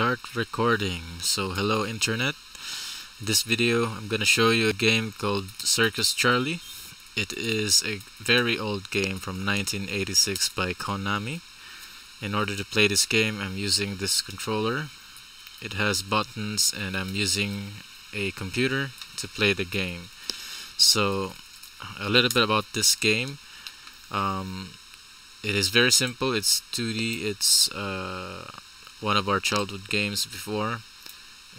start recording. So hello internet. This video I'm gonna show you a game called Circus Charlie. It is a very old game from 1986 by Konami. In order to play this game I'm using this controller. It has buttons and I'm using a computer to play the game. So a little bit about this game. Um, it is very simple. It's 2D it's uh, one of our childhood games before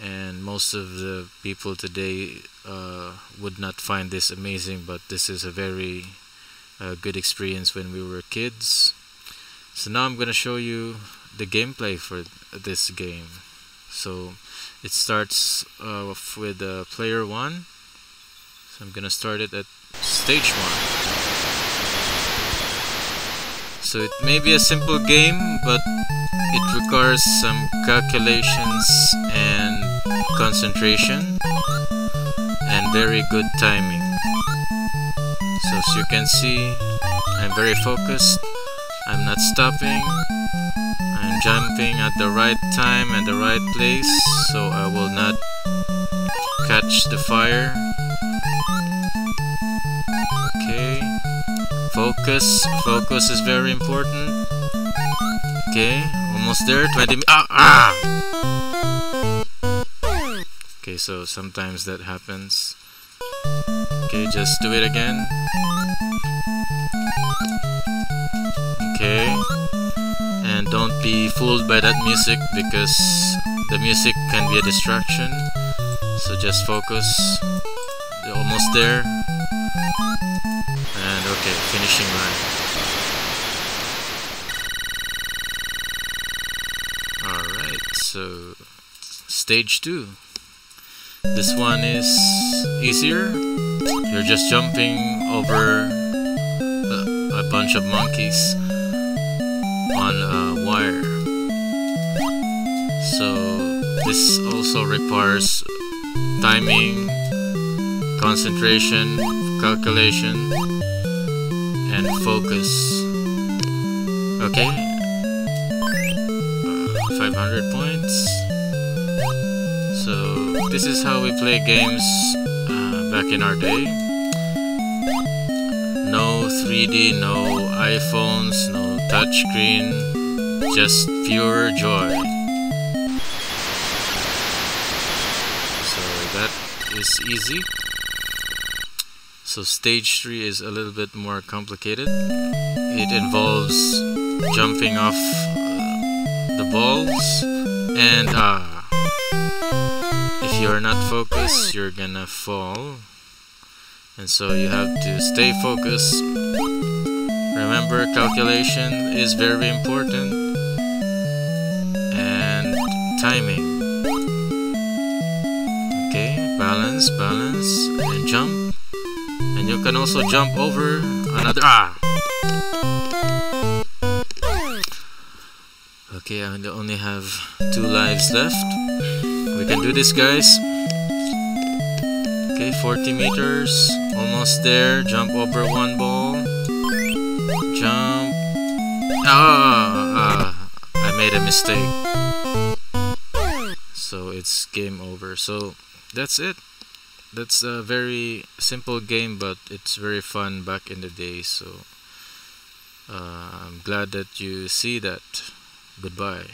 and most of the people today uh, would not find this amazing but this is a very uh, good experience when we were kids. So now I'm gonna show you the gameplay for this game. So it starts uh, with uh, player 1 so I'm gonna start it at stage 1 so it may be a simple game but it requires some calculations and concentration and very good timing. So as you can see I'm very focused. I'm not stopping. I'm jumping at the right time and the right place so I will not catch the fire. Okay. Focus. Focus is very important. Okay, almost there. 20 ah, ah! Okay, so sometimes that happens. Okay, just do it again. Okay. And don't be fooled by that music because the music can be a distraction. So just focus. You're almost there. And okay, finishing line. So stage 2. This one is easier. You're just jumping over a, a bunch of monkeys on a wire. So this also requires timing, concentration, calculation, and focus. Okay, 500 points. So this is how we play games uh, back in our day. No 3D, no iPhones, no touchscreen, just pure joy. So that is easy. So stage 3 is a little bit more complicated. It involves jumping off the balls and ah, if you're not focused, you're gonna fall. And so you have to stay focused. Remember, calculation is very important and timing. Okay, balance, balance, and jump and you can also jump over another ah okay I only have two lives left. We can do this guys. Okay 40 meters. Almost there. Jump over one ball. Jump. Ah, ah. I made a mistake. So it's game over. So that's it. That's a very simple game but it's very fun back in the day. So uh, I'm glad that you see that Goodbye.